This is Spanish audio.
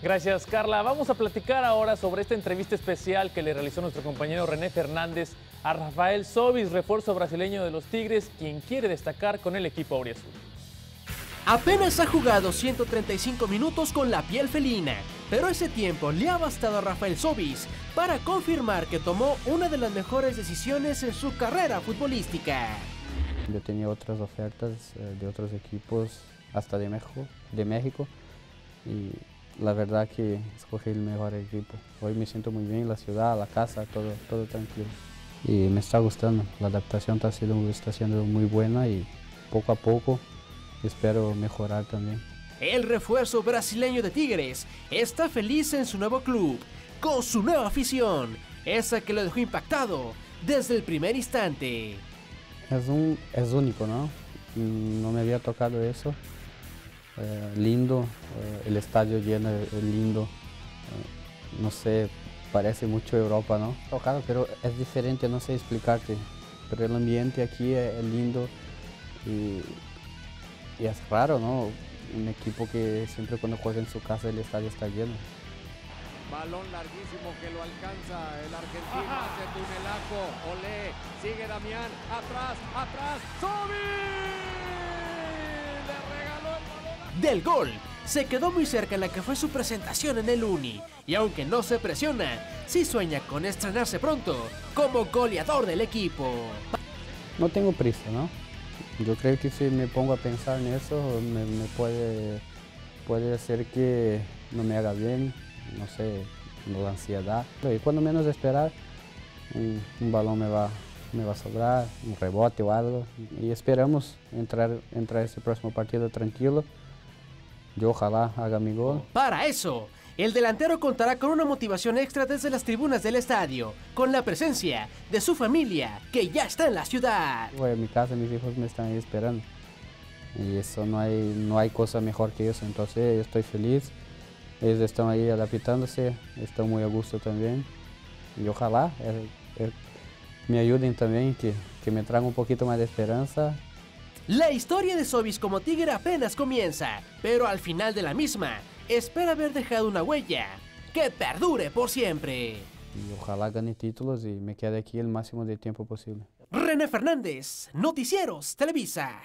Gracias, Carla. Vamos a platicar ahora sobre esta entrevista especial que le realizó nuestro compañero René Fernández a Rafael Sobis, refuerzo brasileño de los Tigres, quien quiere destacar con el equipo auriazul. Apenas ha jugado 135 minutos con la piel felina, pero ese tiempo le ha bastado a Rafael Sobis para confirmar que tomó una de las mejores decisiones en su carrera futbolística. Yo tenía otras ofertas eh, de otros equipos, hasta de México, de México y la verdad que escogí el mejor equipo. Hoy me siento muy bien, la ciudad, la casa, todo, todo tranquilo. Y me está gustando, la adaptación está siendo, está siendo muy buena y poco a poco espero mejorar también. El refuerzo brasileño de Tigres está feliz en su nuevo club, con su nueva afición, esa que lo dejó impactado desde el primer instante. Es, un, es único, ¿no? No me había tocado eso. Eh, lindo, eh, el estadio lleno, es lindo. Eh, no sé, parece mucho Europa, ¿no? Tocado, pero es diferente, no sé explicarte. Pero el ambiente aquí es, lindo y, y, es raro, ¿no? Un equipo que siempre cuando juega en su casa el estadio está lleno. Balón larguísimo que lo alcanza el argentino, hace tunelaco, olé, sigue Damián, atrás, atrás, del gol. Se quedó muy cerca en la que fue su presentación en el Uni, y aunque no se presiona, sí sueña con estrenarse pronto como goleador del equipo. No tengo prisa, ¿no? Yo creo que si me pongo a pensar en eso, me, puede, puede ser que no me haga bien, no sé, la ansiedad. Y cuando menos esperar, un, balón me va, me va a sobrar, un rebote o algo. Y esperamos entrar, entrar ese próximo partido tranquilo. Yo ojalá haga mi gol. Para eso, el delantero contará con una motivación extra desde las tribunas del estadio, con la presencia de su familia, que ya está en la ciudad. en mi casa mis hijos me están ahí esperando. Y eso no hay, no hay cosa mejor que eso. Entonces yo estoy feliz. Ellos están ahí adaptándose, están muy a gusto también. Y ojalá eh, eh, me ayuden también, que, que me traigan un poquito más de esperanza la historia de Sobis como tigre apenas comienza, pero al final de la misma, espera haber dejado una huella que perdure por siempre. Y ojalá gane títulos y me quede aquí el máximo de tiempo posible. René Fernández, Noticieros Televisa.